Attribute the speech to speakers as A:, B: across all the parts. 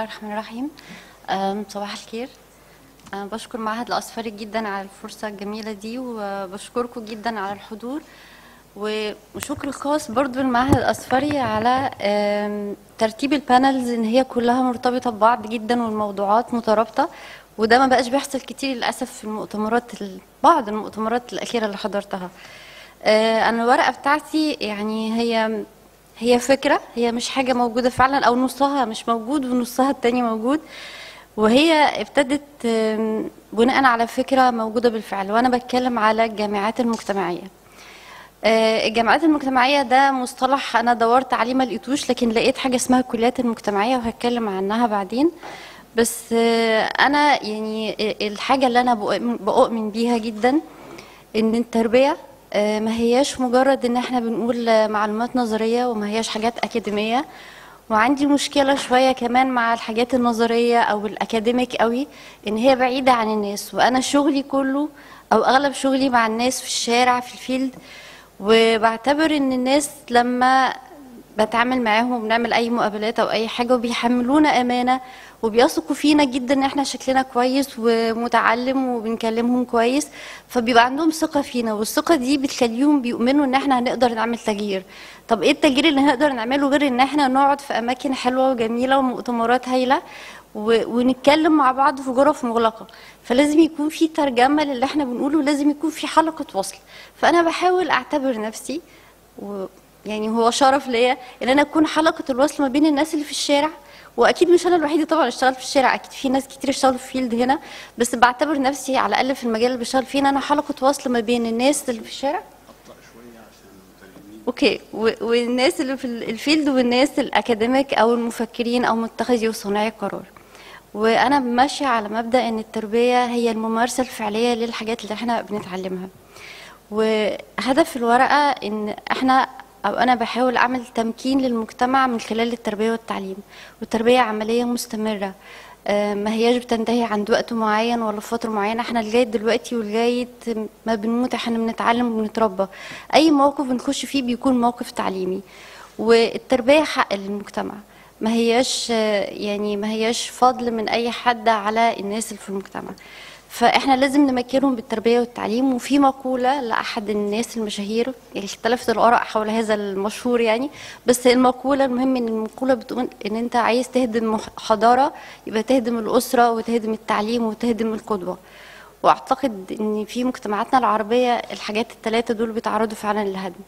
A: الله الرحمن الرحيم. صباح الخير. بشكر معهد الأصفري جدا على الفرصة الجميلة دي وبشكركم جدا على الحضور. وشكر خاص برضو للمعهد الأصفري على ترتيب البانلز إن هي كلها مرتبطة ببعض جدا والموضوعات مترابطة. وده ما بقاش بيحصل كتير للأسف في المؤتمرات ال- بعض المؤتمرات الأخيرة اللي حضرتها. آه، أنا الورقة بتاعتي يعني هي هي فكرة هي مش حاجة موجودة فعلا أو نصها مش موجود ونصها التاني موجود. وهي ابتدت بناء على فكرة موجودة بالفعل. وأنا بتكلم على الجامعات المجتمعية. آه، الجامعات المجتمعية ده مصطلح أنا دورت عليه ما لقيتوش لكن لقيت حاجة اسمها الكليات المجتمعية وهتكلم عنها بعدين. بس آه، أنا يعني الحاجة اللي أنا بؤمن بيها جدا إن التربية آه، ما هياش مجرد إن إحنا بنقول آه، معلومات نظرية وما هياش حاجات أكاديمية. وعندي مشكلة شوية كمان مع الحاجات النظرية أو الأكاديميك قوي إن هي بعيدة عن الناس. وأنا شغلي كله أو أغلب شغلي مع الناس في الشارع في الفيلد. وبعتبر إن الناس لما بتعامل معاهم وبنعمل أي مقابلات أو أي حاجة وبيحملونا أمانة وبيثقوا فينا جدا إن إحنا شكلنا كويس ومتعلم وبنكلمهم كويس فبيبقى عندهم ثقة فينا والثقة دي بتخليهم بيؤمنوا إن إحنا هنقدر نعمل تغيير. طب إيه التغيير اللي هنقدر نعمله غير إن إحنا نقعد في أماكن حلوة وجميلة ومؤتمرات هايلة و- ونتكلم مع بعض في غرف مغلقة؟ فلازم يكون في ترجمة للي إحنا بنقوله ولازم يكون في حلقة وصل. فأنا بحاول أعتبر نفسي و يعني هو شرف ليا إن أنا أكون حلقة الوصل ما بين الناس اللي في الشارع وأكيد مش أنا الوحيده طبعا اشتغل في الشارع أكيد في ناس كتير اشتغلوا في فيلد هنا بس بعتبر نفسي على الأقل في المجال اللي بشتغل فيه إن أنا حلقة وصل ما بين الناس اللي في الشارع. Okay والناس اللي في ال- ال field والناس ال academic أو المفكرين أو متخذي وصانعي القرار وأنا ماشية على مبدأ إن التربية هي الممارسة الفعلية للحاجات اللي إحنا بنتعلمها. وهدف الورقة إن إحنا أو أنا بحاول أعمل تمكين للمجتمع من خلال التربية والتعليم والتربية عملية مستمرة. آه، ما هياش بتنتهي عند وقت معين ولا فترة معينة. إحنا لغاية دلوقتي ولغاية ما بنموت إحنا بنتعلم وبنتربى. أي موقف بنخش فيه بيكون موقف تعليمي. والتربية حق للمجتمع ما هياش آه، يعني ما هياش فضل من أي حد على الناس اللي في المجتمع. فاحنا لازم نمكنهم بالتربية والتعليم وفي مقولة لأحد الناس المشاهير يعني اختلفت الآراء حول هذا المشهور يعني بس المقولة المهم إن المقولة بتقول إن أنت عايز تهدم حضارة يبقى تهدم الأسرة وتهدم التعليم وتهدم القدوة. وأعتقد إن في مجتمعاتنا العربية الحاجات الثلاثه دول بيتعرضوا فعلا للهدم.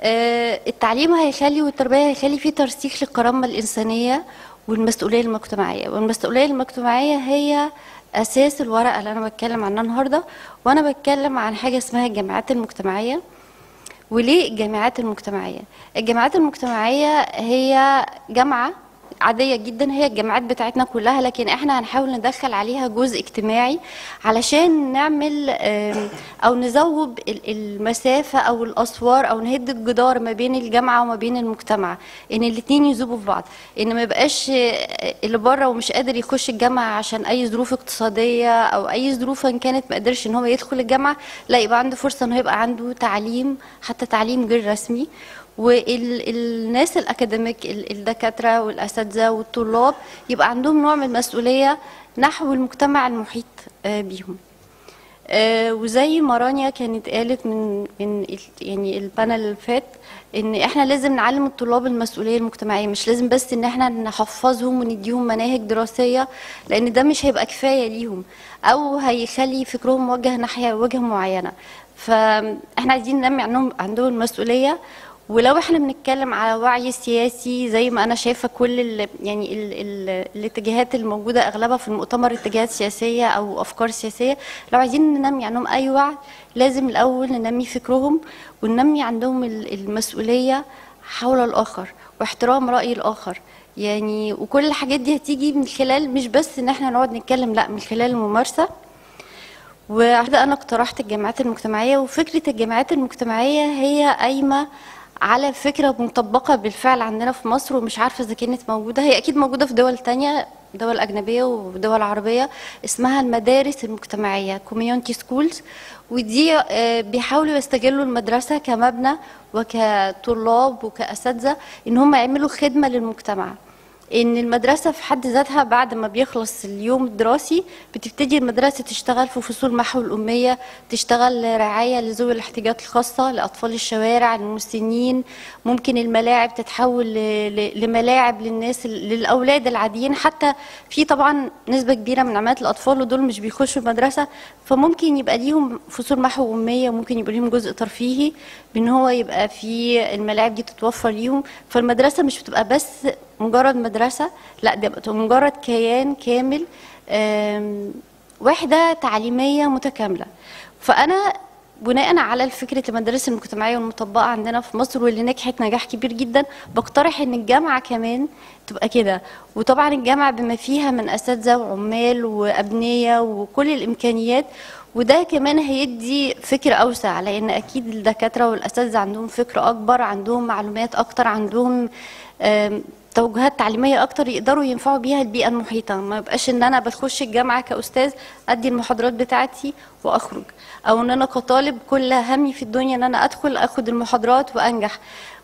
A: آه، التعليم هيخلي والتربية هيخلي في ترسيخ للكرامة الإنسانية والمسؤولية المجتمعية. والمسؤولية المجتمعية هي أساس الورقة اللي أنا بتكلم عنها النهاردة وأنا بتكلم عن حاجة اسمها الجامعات المجتمعية. وليه الجامعات المجتمعية؟ الجامعات المجتمعية هي جامعة عادية جدا هي الجامعات بتاعتنا كلها لكن إحنا هنحاول ندخل عليها جزء اجتماعي علشان نعمل أو نذوب ال- المسافة أو الأسوار أو نهد الجدار ما بين الجامعة وما بين المجتمع. إن الاتنين يذوبوا في بعض. إن ما يبقاش آه، اللي بره ومش قادر يخش الجامعة عشان أي ظروف اقتصادية أو أي ظروف إن كانت ما قدرش إن هو يدخل الجامعة لا يبقى عنده فرصة إن هو يبقى عنده تعليم حتى تعليم غير رسمي. والناس ال academic ال- الدكاترة والأساتذة والطلاب يبقى عندهم نوع من المسؤولية نحو المجتمع المحيط آه، بيهم. آه، وزي ما رانيا كانت قالت من من يعني ال panel اللي فات إن إحنا لازم نعلم الطلاب المسؤولية المجتمعية مش لازم بس إن إحنا نحفظهم ونديهم مناهج دراسية لأن ده مش هيبقى كفاية ليهم أو هيخلي فكرهم موجه ناحية وجهه معينة. فإحنا عايزين ننمي عندهم المسؤولية ولو إحنا بنتكلم على وعي سياسي زي ما أنا شايفة كل ال يعني ال ال الاتجاهات الموجودة اغلبها في المؤتمر اتجاهات سياسية أو افكار سياسية لو عايزين ننمي عنهم اي وعي لازم الأول ننمي فكرهم وننمي عندهم ال- المسؤولية حول الآخر واحترام رأي الآخر. يعني وكل الحاجات دي هتيجي من خلال مش بس ان إحنا نقعد نتكلم لا من خلال الممارسه وعشان أنا اقترحت الجامعات المجتمعية وفكرة الجامعات المجتمعية هي قايمة على فكرة مطبقه بالفعل عندنا في مصر ومش عارفة إذا كانت موجودة. هي أكيد موجودة في دول تانية دول أجنبية ودول عربية اسمها المدارس المجتمعية community schools ودي آه، بيحاولوا يستغلوا المدرسة كمبنى وكطلاب وكأساتذة إن هم يعملوا خدمة للمجتمع. إن المدرسة في حد ذاتها بعد ما بيخلص اليوم الدراسي بتبتدي المدرسة تشتغل في فصول محو الأمية تشتغل رعاية لذوي الاحتياجات الخاصة لأطفال الشوارع المسنين ممكن الملاعب تتحول لملاعب للناس للأولاد العاديين. حتى في طبعا نسبة كبيرة من عمليات الأطفال ودول مش بيخشوا المدرسة. فممكن يبقى ليهم فصول محو أمية ممكن يبقى ليهم جزء ترفيهي بإن هو يبقى في الملاعب دي تتوفر ليهم. فالمدرسة مش بتبقى بس مجرد مدرسة لا بتبقى مجرد كيان كامل وحدة تعليمية متكاملة. فأنا بناء على فكرة المدارس المجتمعية والمطبقة عندنا في مصر واللي نجحت نجاح كبير جدا بقترح إن الجامعة كمان تبقى كده. وطبعا الجامعة بما فيها من أساتذة وعمال وأبنية وكل الإمكانيات وده كمان هيدي فكر أوسع لأن أكيد الدكاترة والأساتذة عندهم فكر أكبر عندهم معلومات أكتر عندهم توجهات تعليمية أكتر يقدروا ينفعوا بيها البيئة المحيطة. ما يبقاش إن أنا بخش الجامعة كأستاذ أدي المحاضرات بتاعتي وأخرج. أو إن أنا كطالب كل همي في الدنيا إن أنا أدخل أخد المحاضرات وأنجح.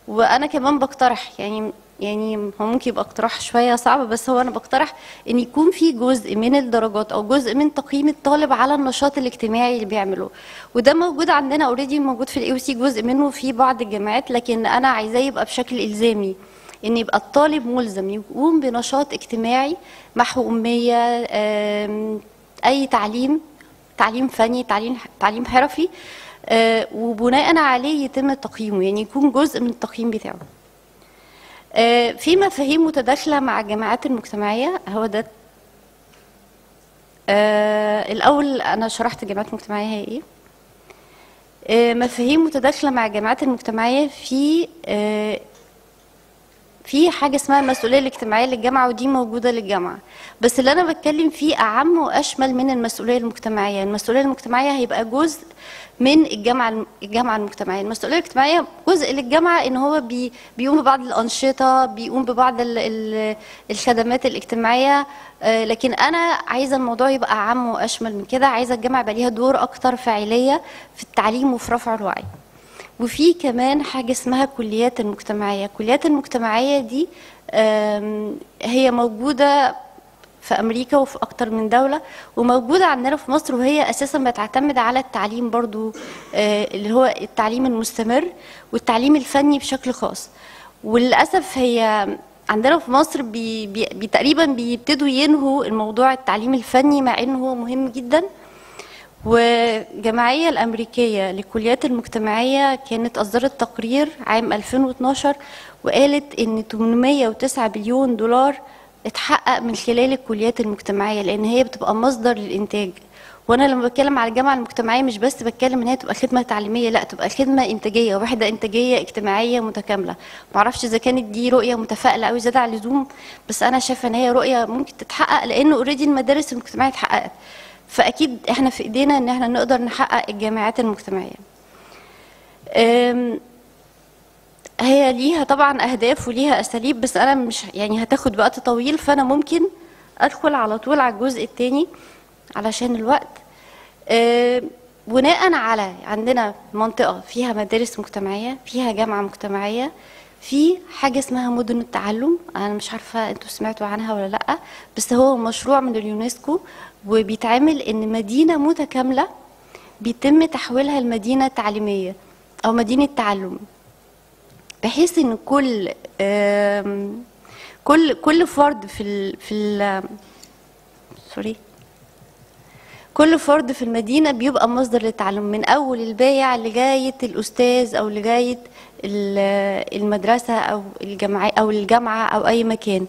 A: وأنا كمان بقترح يعني يعني هو ممكن يبقى اقتراح شوية صعب بس هو أنا بقترح إن يكون في جزء من الدرجات أو جزء من تقييم الطالب على النشاط الاجتماعي اللي بيعمله وده موجود عندنا already موجود في ال AUC جزء منه في بعض الجامعات لكن أنا عايزاه يبقى بشكل إلزامي. إن يبقى الطالب ملزم يقوم بنشاط اجتماعي محو أمية أي تعليم تعليم فني تعليم تعليم حرفي آه، وبناء عليه يتم تقييمه يعني يكون جزء من التقييم بتاعه. آه، في مفاهيم متداخلة مع الجامعات المجتمعية. هو ده. آه، الأول أنا شرحت الجامعات المجتمعية هي إيه. مفاهيم متداخلة مع الجامعات المجتمعية في في حاجة اسمها المسؤولية الاجتماعية للجامعة ودي موجودة للجامعة. بس اللي أنا بتكلم فيه أعم وأشمل من المسؤولية المجتمعية. المسؤولية المجتمعية هيبقى جزء من الجامعة الجامعة المجتمعية. المسؤولية الاجتماعية جزء للجامعة إن هو بي بيقوم ببعض الأنشطة بيقوم ببعض ال ال الخدمات الاجتماعية. آه، لكن أنا عايزة الموضوع يبقى أعم وأشمل من كده. عايزة الجامعة يبقى ليها دور أكتر فاعلية في التعليم وفي رفع الوعي. وفي كمان حاجة اسمها كليات المجتمعية. الكليات المجتمعية دي هي موجودة في أمريكا وفي أكتر من دولة وموجودة عندنا في مصر وهي أساسا بتعتمد على التعليم برضو آه، اللي هو التعليم المستمر والتعليم الفني بشكل خاص. وللأسف هي عندنا في مصر بي بي تقريبا بيبتدوا ينهوا الموضوع التعليم الفني مع إنه هو مهم جدا. والجمعية الأمريكية للكليات المجتمعية كانت أصدرت تقرير عام 2012 وقالت إن 809 بليون دولار اتحقق من خلال الكليات المجتمعية لأن هي بتبقى مصدر للإنتاج. وأنا لما بتكلم على الجامعة المجتمعية مش بس بتكلم إن هي تبقى خدمة تعليمية لأ تبقى خدمة إنتاجية وحدة إنتاجية اجتماعية متكاملة. معرفش إذا كانت دي رؤية متفائلة أو زيادة عن اللزوم بس أنا شايفة إن هي رؤية ممكن تتحقق لأن أوريدي المدارس المجتمعية اتحققت. فأكيد إحنا في إيدينا إن إحنا نقدر نحقق الجامعات المجتمعية. هي ليها طبعا أهداف وليها أساليب بس أنا مش يعني هتاخد وقت طويل فأنا ممكن أدخل على طول على الجزء الثاني علشان الوقت. بناء على عندنا منطقة فيها مدارس مجتمعية فيها جامعة مجتمعية في حاجة اسمها مدن التعلم. أنا مش عارفة أنتوا سمعتوا عنها ولا لأ بس هو مشروع من اليونسكو وبيتعمل إن مدينة متكاملة بيتم تحويلها لمدينة تعليمية أو مدينة تعلم. بحيث إن كل كل كل فرد في ال في ال سوري. كل فرد في المدينة بيبقى مصدر للتعلم من أول البايع لغاية الأستاذ أو لغاية ال- المدرسة أو الجامعة أو الجامعة أو أي مكان.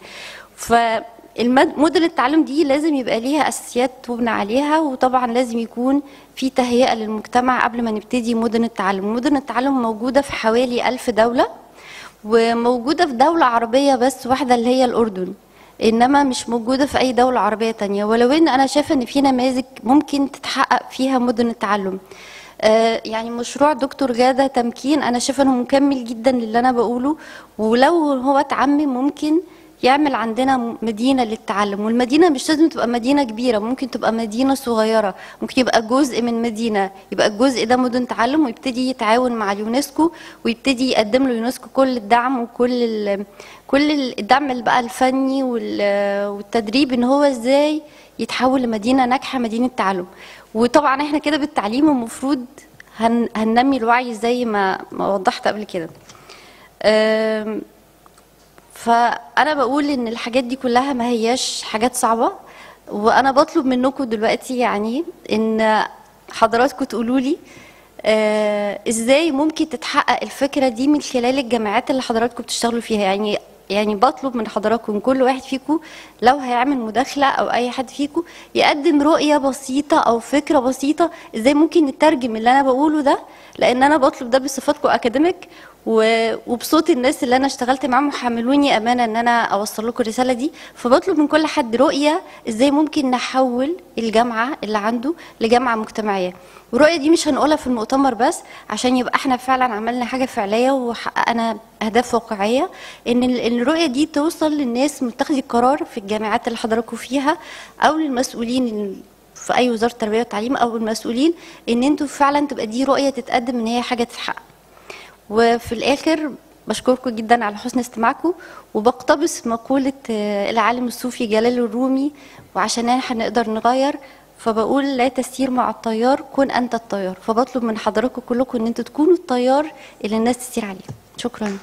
A: فمدن التعلم دي لازم يبقى ليها أساسيات تبنى عليها وطبعا لازم يكون في تهيئة للمجتمع قبل ما نبتدي مدن التعلم. مدن التعلم موجودة في حوالي ألف دولة وموجودة في دولة عربية بس واحدة اللي هي الأردن. إنما مش موجودة في أي دولة عربية تانية. ولو إن أنا شايفة إن في نماذج ممكن تتحقق فيها مدن التعلم. آه، يعني مشروع دكتور جاده تمكين أنا شايفة إنه مكمل جدا للي أنا بقوله. ولو هو اتعمم ممكن يعمل عندنا مدينة للتعلم والمدينة مش لازم تبقى مدينة كبيرة ممكن تبقى مدينة صغيرة ممكن يبقى جزء من مدينة يبقى الجزء ده مدن تعلم ويبتدي يتعاون مع اليونسكو ويبتدي يقدم له اليونسكو كل الدعم وكل كل الدعم اللي بقى الفني وال- والتدريب إن هو إزاي يتحول لمدينة ناجحة مدينة تعلم. وطبعا إحنا كده بالتعليم المفروض هن هننمي الوعي زي ما ما وضحت قبل كده. فأنا بقول إن الحاجات دي كلها ما هياش حاجات صعبة وأنا بطلب منكم دلوقتي يعني إن حضراتكم تقولوا لي آه إزاي ممكن تتحقق الفكرة دي من خلال الجامعات اللي حضراتكم بتشتغلوا فيها؟ يعني يعني بطلب من حضراتكم كل واحد فيكم لو هيعمل مداخلة أو أي حد فيكم يقدم رؤية بسيطة أو فكرة بسيطة إزاي ممكن نترجم اللي أنا بقوله ده؟ لأن أنا بطلب ده بصفتكم أكاديميك وبصوت الناس اللي أنا اشتغلت معاهم وحملوني أمانة إن أنا أوصل لكم الرسالة دي. فبطلب من كل حد رؤية إزاي ممكن نحول الجامعة اللي عنده لجامعة مجتمعية. والرؤية دي مش هنقولها في المؤتمر بس عشان يبقى إحنا فعلا عملنا حاجة فعلية وحققنا أهداف واقعية. إن الرؤية دي توصل للناس متخذي القرار في الجامعات اللي حضراتكم فيها أو للمسؤولين في أي وزارة تربيه وتعليم أو المسؤولين إن أنتوا فعلا تبقى دي رؤية تتقدم إن هي حاجة تتحقق. وفي الآخر بشكركم جدا على حسن استماعكم وبقتبس مقولة آه، العالم الصوفي جلال الرومي وعشان إحنا نقدر نغير فبقول لا تسير مع التيار كن أنت التيار فبطلب من حضراتكم كلكم إن أنتوا تكونوا التيار اللي الناس تسير عليه. شكرا.